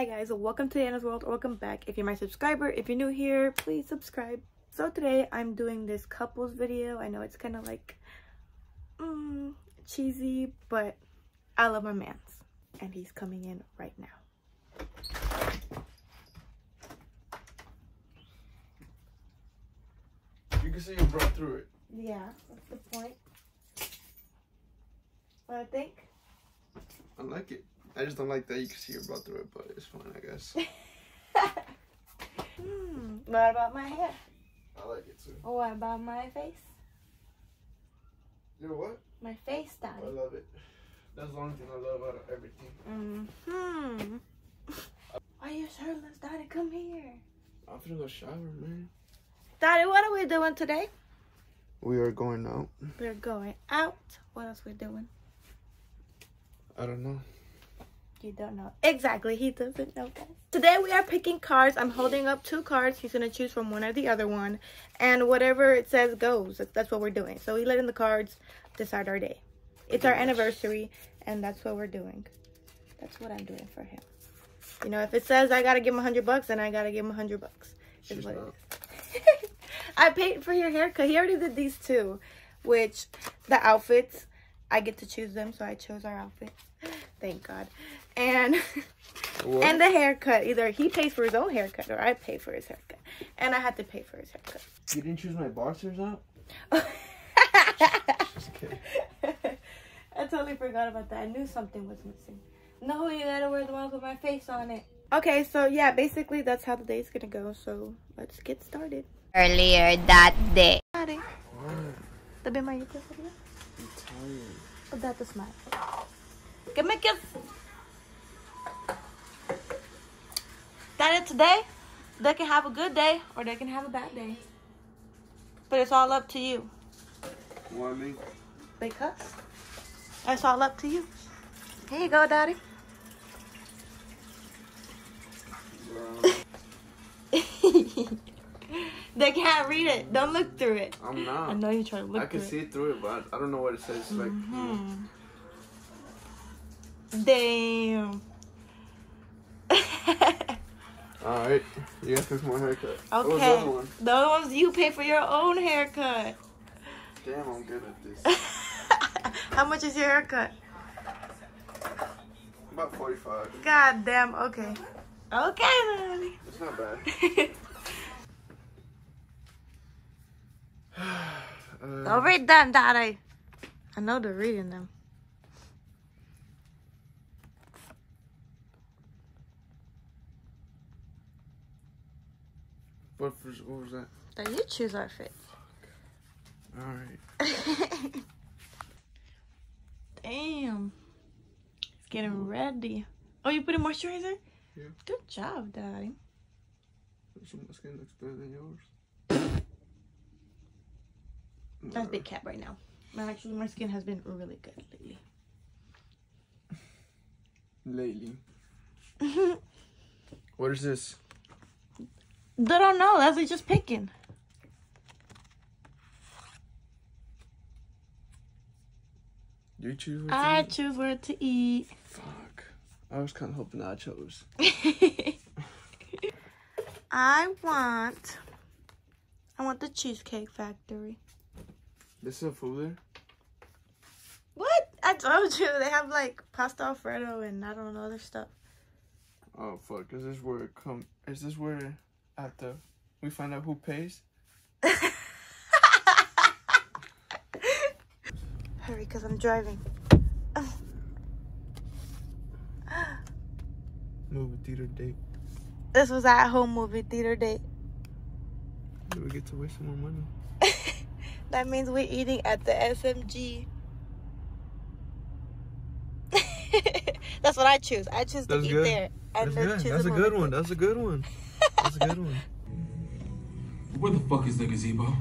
Hi guys, welcome to Anna's World. Welcome back. If you're my subscriber, if you're new here, please subscribe. So today I'm doing this couples video. I know it's kind of like mm, cheesy, but I love my man's. And he's coming in right now. You can see you brought through it. Yeah, that's the point. What I think? I like it. I just don't like that you can see your butt through it, but it's fine, I guess. Hmm, what about my hair? I like it too. Oh what about my face? You know what? My face, I love it. That's the only thing I love out of everything. Mm-hmm. Why are you shirtless, daddy? Come here. I'm finna go shower, man. Daddy, what are we doing today? We are going out. We're going out. What else we doing? I don't know. You don't know. Exactly. He doesn't know, guys. Today we are picking cards. I'm holding up two cards. He's going to choose from one or the other one. And whatever it says goes. That's, what we're doing. So we let in the cards decide our day. It's our anniversary. And that's what we're doing. That's what I'm doing for him. You know, if it says I got to give him 100 bucks, then I got to give him 100 bucks. Is what it is. I paid for your haircut. He already did these two. Which, the outfits, I get to choose them. So I chose our outfit. Thank God. And... What? And the haircut. Either he pays for his own haircut or I pay for his haircut. And I had to pay for his haircut. you didn't choose my boxers out? Just kidding. I totally forgot about that. I knew something was missing. No, you gotta wear the ones with my face on it. Okay, so yeah, basically that's how the day's gonna go. So let's get started. earlier that day. Daddy, What? tabi mo yung kiss niya. I'm tired. Pag that to smile. Give me a kiss. Daddy, today, they can have a good day or they can have a bad day. But it's all up to you. What I mean? Because it's all up to you. Here you go, Daddy. They can't read it. Don't look through it. I'm not. I know you're trying to look I can through see through it, but I don't know what it says. It's like, it. Hmm. Damn. all right, you got this one haircut. What was the okay. other one? You pay for your own haircut. Damn, I'm good at this. How much is your haircut? About 45. God damn. Okay. Okay, Daddy. It's not bad. Uh, Don't read them, Daddy. I know they're reading them. What, was- what was that? That you choose our fit. All right. Damn. It's getting ready. Oh, you put in moisturizer? Yeah. Good job, Daddy. So my skin looks better than yours. That's big cap right now. My actually my skin has been really good lately. Lately. What is this? Don't know. That's like just picking. You choose I eat? choose where to eat. Fuck. I was kind of hoping I chose. I want. I want the Cheesecake Factory. This is a food there? What? I told you they have like pasta alfredo and I don't know other stuff. Oh, fuck. Is this where it come? Is this where the we find out who pays? Hurry, cause I'm driving. Movie theater date. This was at home movie theater date. We get to waste some more money? That means we're eating at the SMG. That's what I choose. I choose to eat good. there. And That's good. That's a good one. That's a good one. That's a good one. Where the fuck is the gazebo?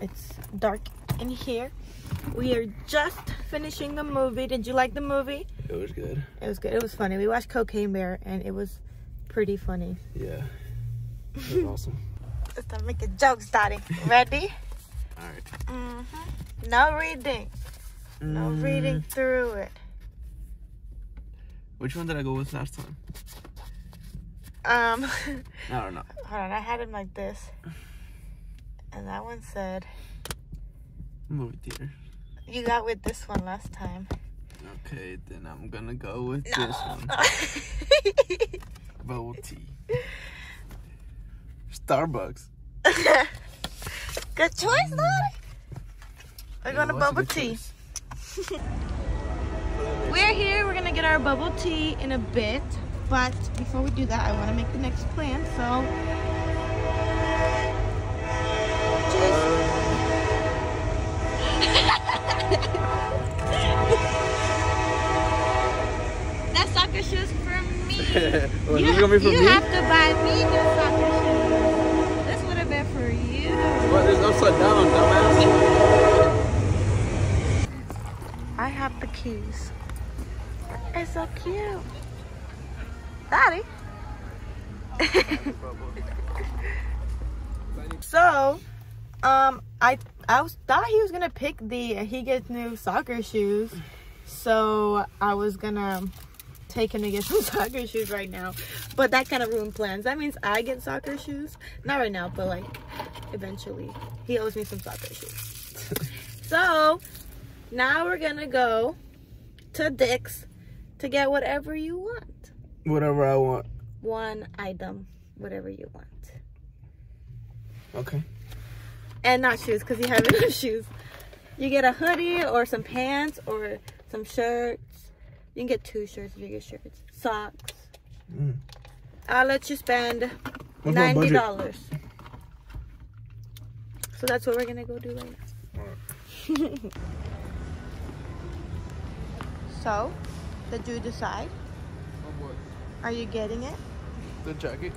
It's dark in here. We are just finishing the movie. Did you like the movie? It was good. It was good. It was funny. We watched Cocaine Bear and it was pretty funny. Yeah. It was awesome. Let's start making jokes, Daddy. Ready? All right. Mm-hmm. No reading. No Mm, reading through it. Which one did I go with last time? Um, I don't know. hold on, I had him like this. And that one said, Movie theater. you got with this one last time. Okay, then I'm gonna go with this one. Bubble tea. Starbucks. Good choice, Lottie. We're going to a bubble tea. We're here. We're gonna get our bubble tea in a bit, but before we do that, I want to make the next plan. So, that soccer shoes for me. Was you you me? have to buy me new soccer shoes. This would have been for you. What is upside down, dumbass? I have the keys. It's so cute. Daddy. so, um, I I was thought he was gonna pick the he gets new soccer shoes, so I was gonna take him to get some soccer shoes right now, but that kind of ruined plans. That means I get soccer shoes, not right now, but like eventually. He owes me some soccer shoes. so now we're gonna go to Dick's to get whatever you want. Whatever I want. One item, whatever you want. Okay. And not shoes, because you have enough shoes. You get a hoodie or some pants or some shirts. You can get two shirts if you get shirts. Socks. Mm. I'll let you spend What's ninety dollars. So that's what we're gonna go do right now. so, did you decide? Are you getting it? The jacket.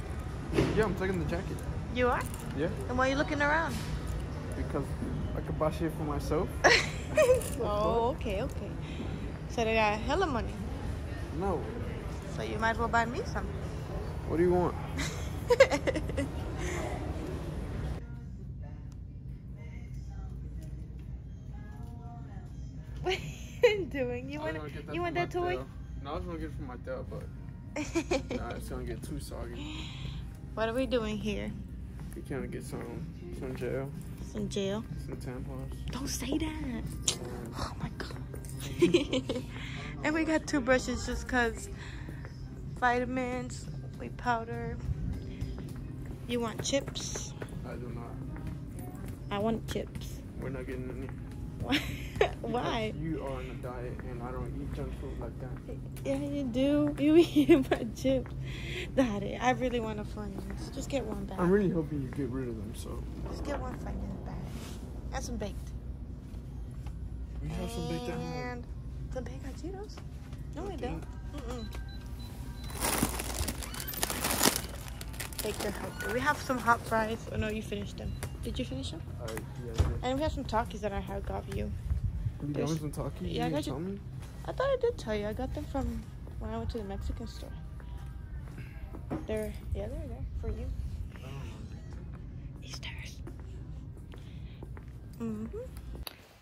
Yeah, I'm taking the jacket. You are? Yeah, And why are you looking around? because I could buy shit for myself. oh, okay, okay. So they got hella money. No. So you might as well buy me some. What do you want? what you doing? You want you want that toy? No, I was gonna get it my dad, but nah, it's gonna get too soggy. what are we doing here? We can't get some some gel, Some jail. some tampons. Don't say that. Oh my god. and we got two brushes just cause vitamins, we powder. You want chips? I do not. I want chips. We're not getting any. Why? Why? You are on a diet, and I don't eat junk food like that. Yeah, you do. You eat my chips. Daddy, I really want a Funyuns. Just get one bag. I'm really hoping you get rid of them. So Just get one Funyuns bag. And some baked. we have some baked at home. And some baked hot Cheetos. No, we don't. Mm-mm. Baked healthy. We have some hot fries. Oh no, you finished them. Did you finish them? Uh, yeah, yeah. And we have some Takis that I have got you. You got me some Takis? Yeah, I got you- me? I thought I did tell you. I got them from when I went to the Mexican store. They're yeah, they're there for you. Easter's. Mhm.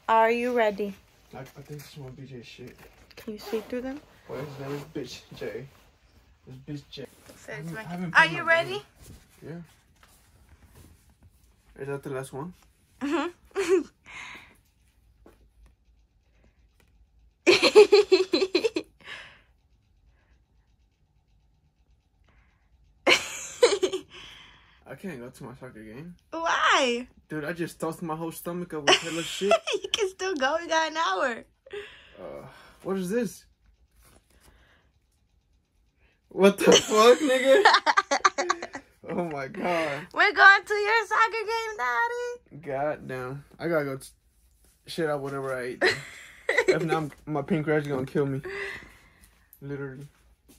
Are you ready? I, I think this one BJ shit. Can you see through them? What is his name? Is bitch J. This bitch J. Says I my- Are you ready? Yeah. Is that the last one? Mhm. I can't go to my soccer game. Why? Dude, I just tossed my whole stomach up with hella shit. you can still go. We got an hour. Uh, what is this? What the fuck, nigga? Oh my god. We're going to your soccer game, Daddy. God damn. I gotta go t- shit out whatever I eat. if not, my pancreas is gonna kill me. Literally.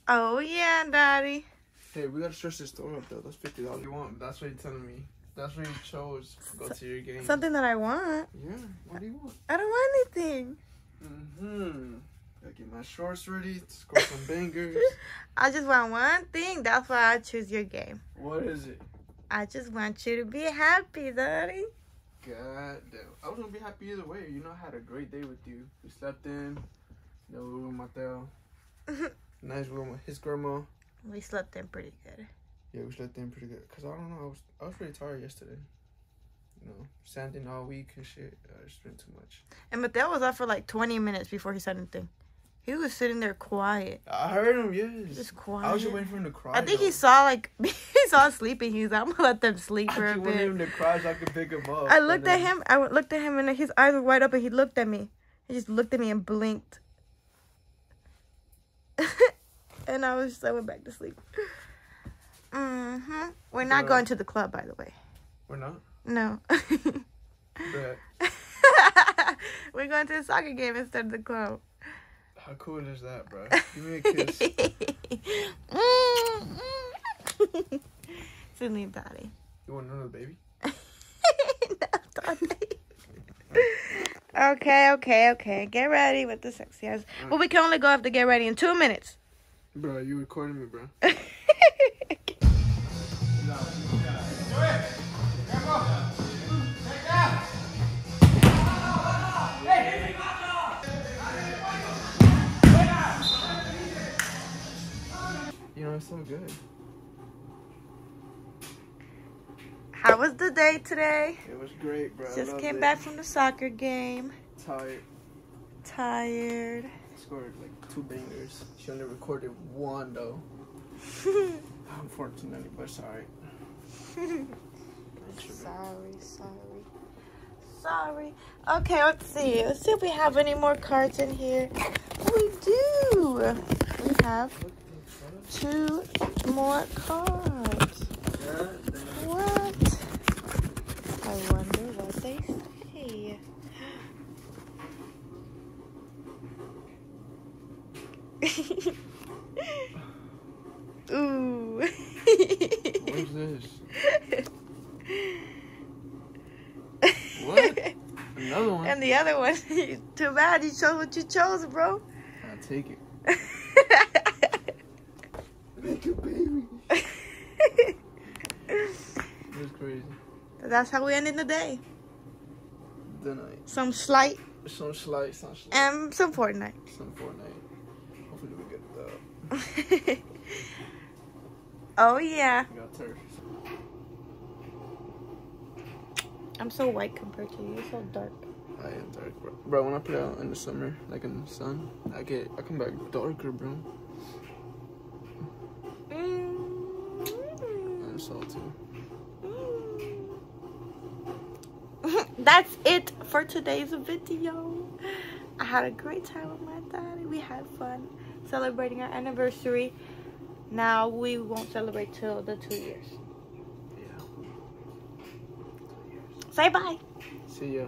Oh yeah, Daddy. Hey, we gotta stretch this store up though. That's fifty dollars. You want? That's what you're telling me. That's what you chose. to Go to your game. Something that I want. Yeah. What do you want? I don't want anything. Mm-hmm. Gotta get my shorts ready. Score some bangers. I just want one thing. That's why I choose your game. what is it? I just want you to be happy, Daddy. God damn. I was gonna be happy either way. You know, I had a great day with you. We slept in. No room, Mateo. nice room with his grandma. We slept in pretty good. Yeah, we slept in pretty good. Cause I don't know, I was I was pretty tired yesterday. You know, sanding all week and shit. I just spent too much. And Mateo was up for like 20 minutes before he said anything. He was sitting there quiet. I heard him. Yes. Just quiet. I was just waiting for him to cry. I think though. he saw like he saw sleeping. He's like, I'm gonna let them sleep I for a just wanted bit. him to cry so I could pick him up. I looked at him. I looked at him, and his eyes were wide open. He looked at me. He just looked at me and blinked. and I was just I went back to sleep. hmm We're not Bruh. going to the club, by the way. We're not. No. We're going to the soccer game instead of the club. How cool is that, bro? Give me a kiss. Silly daddy. You want another baby? okay, okay, okay. Get ready with the sexy eyes. But we can only go to get ready in two minutes. Bro, you recording me, bro? good. How was the day today? It was great, bro. Just came it. back from the soccer game. Tired. Tired. Scored like two bangers. She only recorded one though. Unfortunately, but alright. sorry, sorry. Sorry. Okay, let's see. Let's see if we have any more cards in here. We do. We have two more cards. What? I wonder what they say. Ooh. What's this? What? Another one. And the other one, too bad you chose what you chose, bro. I'll take it. Make a baby. It's crazy. That's how we ended the day. The night. Some slight Some slight, some slight, and some Fortnite. some Fortnite. Hopefully we get the. oh yeah. We got turf. I'm so white compared to you. You're so dark. I am dark, bro. Bro, when I put out in the summer, like in the sun, I get, I come back darker, bro. Mm. I'm salty. That's it for today's video. I had a great time with my daddy. We had fun celebrating our anniversary. Now we won't celebrate till the two years. Yeah. Say bye. See ya.